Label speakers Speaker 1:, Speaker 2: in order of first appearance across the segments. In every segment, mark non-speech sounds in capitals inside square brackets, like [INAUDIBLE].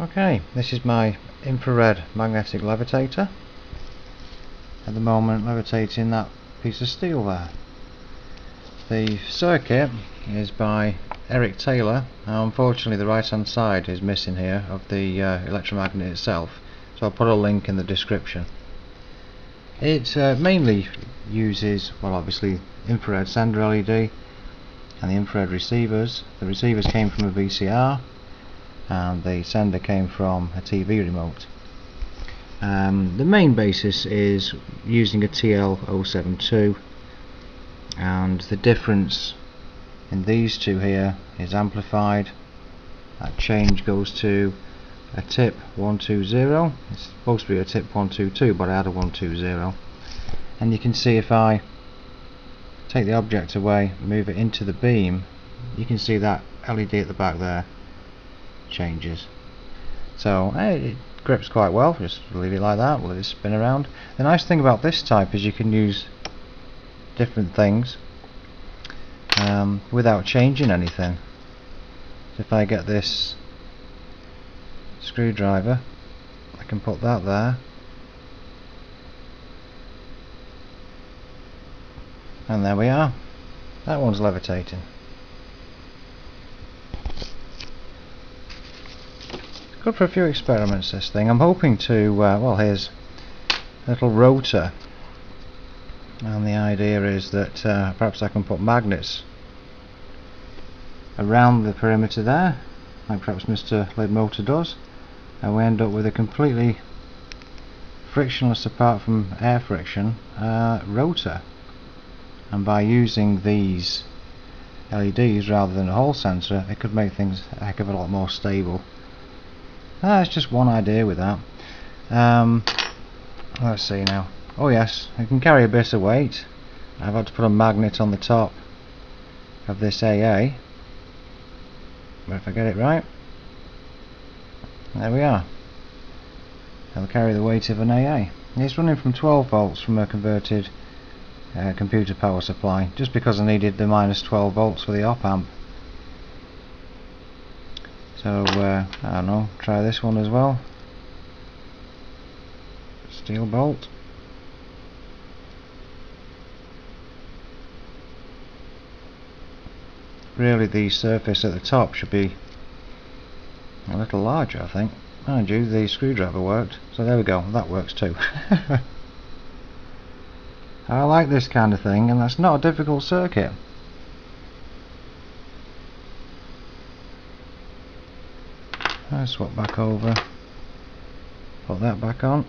Speaker 1: Okay, this is my infrared magnetic levitator. At the moment levitating that piece of steel there. The circuit is by Eric Taylor. Now unfortunately the right hand side is missing here of the uh, electromagnet itself so I'll put a link in the description. It uh, mainly uses, well obviously infrared sender LED and the infrared receivers. The receivers came from a VCR and the sender came from a TV remote. Um, the main basis is using a TL072 and the difference in these two here is amplified. That change goes to a TIP 120 it's supposed to be a TIP 122 but I had a 120 and you can see if I take the object away move it into the beam you can see that LED at the back there changes. So it grips quite well, just leave it like that, let it spin around. The nice thing about this type is you can use different things um, without changing anything. So if I get this screwdriver, I can put that there. And there we are. That one's levitating. Good for a few experiments this thing. I'm hoping to, uh, well here's a little rotor and the idea is that uh, perhaps I can put magnets around the perimeter there like perhaps Mr. Lidmotor does and we end up with a completely frictionless apart from air friction uh, rotor and by using these LEDs rather than a Hall sensor it could make things a heck of a lot more stable that's just one idea with that. Um, let's see now. Oh yes, it can carry a bit of weight. I've had to put a magnet on the top of this AA. But if I get it right, there we are. It'll carry the weight of an AA. It's running from 12 volts from a converted uh, computer power supply, just because I needed the minus 12 volts for the op amp. So uh, I don't know, try this one as well. Steel bolt. Really the surface at the top should be a little larger I think. Mind you, the screwdriver worked, so there we go, that works too. [LAUGHS] I like this kind of thing and that's not a difficult circuit. I swap back over. Put that back on.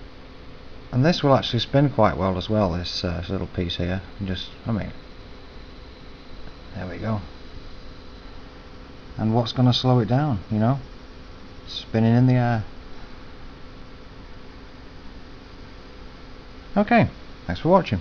Speaker 1: And this will actually spin quite well as well this, uh, this little piece here. Just I mean there we go. And what's going to slow it down you know? Spinning in the air. Okay thanks for watching